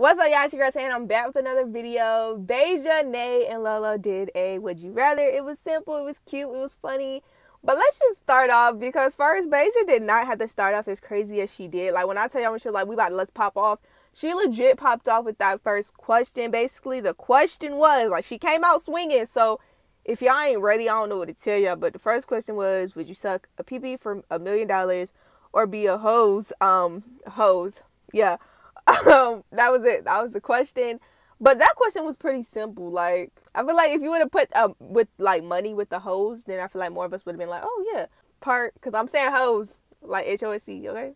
What's up, y'all? It's your girl saying I'm back with another video. Bahja, Nay, and Lolo did a Would You Rather. It was simple, it was cute, it was funny. But let's just start off because first, Bahja did not have to start off as crazy as she did. Like when I tell y'all when she was like, we about to let's pop off, she legit popped off with that first question. Basically, the question was like she came out swinging. So if y'all ain't ready, I don't know what to tell y'all. But the first question was, would you suck a PP for a million dollars or be a hose? Um, hose. Yeah um, that was it. That was the question. But that question was pretty simple. Like I feel like if you would have put um with like money with the hose, then I feel like more of us would have been like, oh yeah, part because I'm saying hose like H O S C. Okay,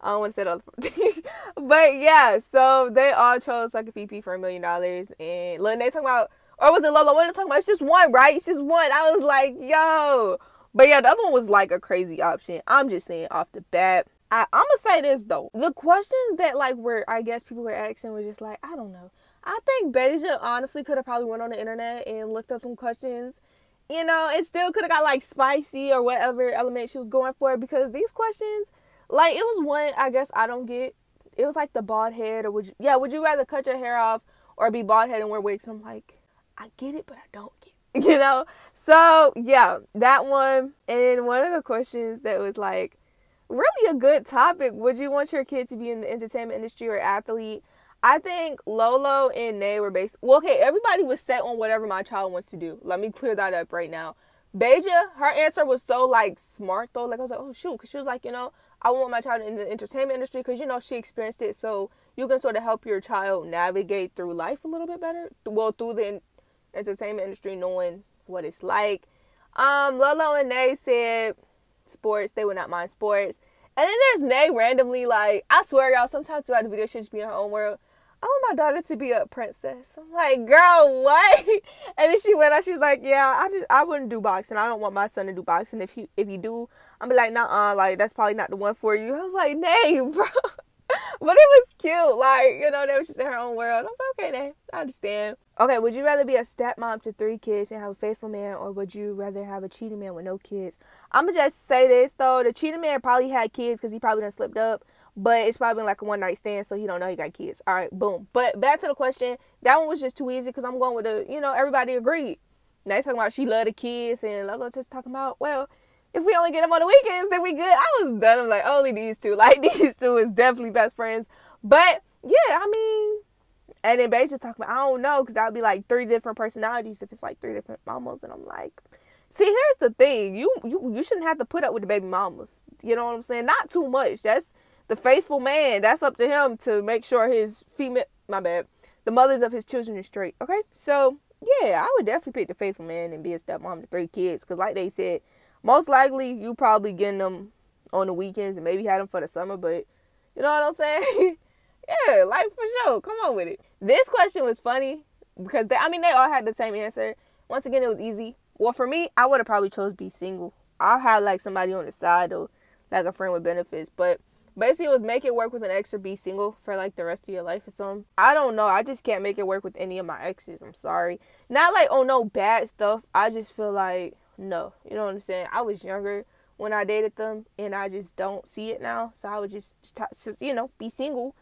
I don't want to say that. but yeah, so they all chose like a PP for a million dollars, and Lil they talking about, or was it Lola? What are talking about? It's just one, right? It's just one. I was like, yo. But yeah, the other one was like a crazy option. I'm just saying off the bat. I, am gonna say this though. The questions that like were I guess people were asking were just like I don't know. I think Bahja honestly could have probably went on the internet and looked up some questions. You know, it still could have got like spicy or whatever element she was going for because these questions, like it was one I guess I don't get. It was like the bald head or would you, yeah would you rather cut your hair off or be bald head and wear wigs? I'm like I get it, but I don't get. It, you know, so yeah, that one and one of the questions that was like really a good topic. Would you want your kid to be in the entertainment industry or athlete? I think Lolo and Nay were based. Well, okay, everybody was set on whatever my child wants to do. Let me clear that up right now. Bahja, her answer was so like smart though. Like I was like, oh shoot, because she was like, you know, I want my child in the entertainment industry because you know she experienced it, so you can sort of help your child navigate through life a little bit better. Well, through the entertainment industry, knowing what it's like. Um, Lolo and Nay said sports. They would not mind sports. And then there's Nay randomly like, I swear y'all, sometimes throughout the video she just be in her own world. I want my daughter to be a princess. I'm like, girl, what? And then she went out, she's like, Yeah, I just I wouldn't do boxing. I don't want my son to do boxing. If he if you do, I'm be like, nah uh, like that's probably not the one for you. I was like, Nay, bro. but it was cute. Like, you know, they was just in her own world. I was like, okay, then I understand. Okay, would you rather be a stepmom to three kids and have a faithful man, or would you rather have a cheating man with no kids? I'm gonna just say this though: the cheating man probably had kids because he probably done slipped up, but it's probably been like a one night stand, so he don't know he got kids. All right, boom. But back to the question. That one was just too easy because I'm going with the, you know, everybody agreed. Now they talking about she love the kids, and Lolo just talking about well if we only get them on the weekends, then we good. I was done. I'm like, only these two. Like these two is definitely best friends. But yeah, I mean, and then Bahja just talking about I don't know because that would be like three different personalities if it's like three different mamas, and I'm like, see, here's the thing, you you you shouldn't have to put up with the baby mamas. You know what I'm saying? Not too much. That's the faithful man. That's up to him to make sure his female, my bad, the mothers of his children are straight. Okay, so yeah, I would definitely pick the faithful man and be a stepmom to three kids because, like they said most likely you probably getting them on the weekends and maybe had them for the summer, but you know what I'm saying? yeah, like for sure. Come on with it. This question was funny because they, I mean they all had the same answer. Once again, it was easy. Well, for me, I would have probably chose be single. I had like somebody on the side or like a friend with benefits, but basically it was make it work with an ex or be single for like the rest of your life or something. I don't know. I just can't make it work with any of my exes. I'm sorry. Not like oh no bad stuff. I just feel like no. You know what I'm saying? I was younger when I dated them, and I just don't see it now. So I would just, you know, be single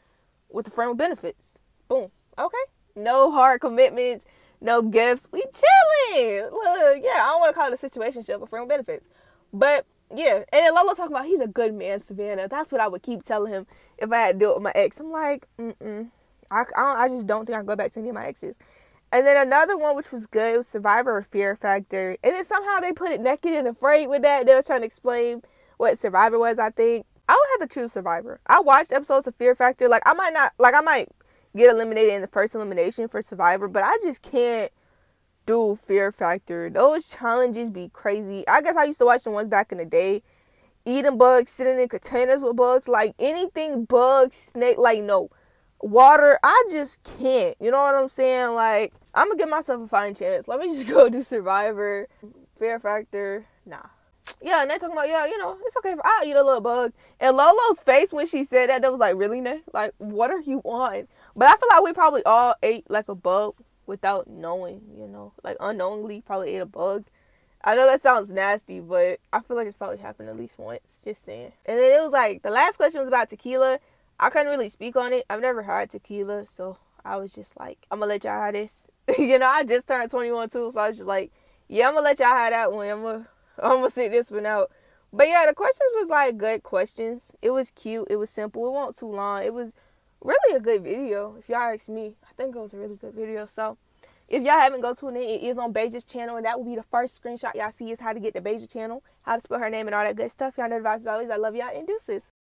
with a friend with benefits. Boom. Okay. No hard commitments, no gifts. We chilling. Look, yeah, I don't want to call it a situation ship, a friend with benefits. But yeah, and then Lolo talking about he's a good man, Savannah. That's what I would keep telling him if I had to deal with my ex. I'm like, mm mm. I, I, I just don't think I go back to any of my exes. And then another one which was good was Survivor or Fear Factor. And then somehow they put it naked and afraid with that. They were trying to explain what Survivor was, I think. I would have to choose Survivor. I watched episodes of Fear Factor. Like I might not like I might get eliminated in the first elimination for Survivor, but I just can't do Fear Factor. Those challenges be crazy. I guess I used to watch the ones back in the day. Eating bugs, sitting in containers with bugs, like anything bug, snake, like no water. I just can't. You know what I'm saying? Like, I'm gonna give myself a fine chance. Let me just go do Survivor, Fear Factor. Nah. Yeah, and they talking about yeah, you know, it's okay if I eat a little bug. And Lolo's face when she said that, that was like, really, Nay? Like, what are you on? But I feel like we probably all ate like a bug without knowing, you know, like unknowingly probably ate a bug. I know that sounds nasty, but I feel like it's probably happened at least once. Just saying. And then it was like the last question was about tequila. I couldn't really speak on it. I've never had tequila, so I was just like, I'm gonna let y'all have this. you know, I just turned 21 too, so I was just like, yeah, I'm gonna let y'all have that one. I'm gonna, I'm gonna sit this one out. But yeah, the questions was like good questions. It was cute. It was simple. It wasn't too long. It was really a good video. If y'all ask me, I think it was a really good video. So if y'all haven't go tune in, it is on Bahja's channel, and that will be the first screenshot y'all see is how to get the Bahja channel, how to spell her name, and all that good stuff. Y'all know the as always. I love y'all and deuces.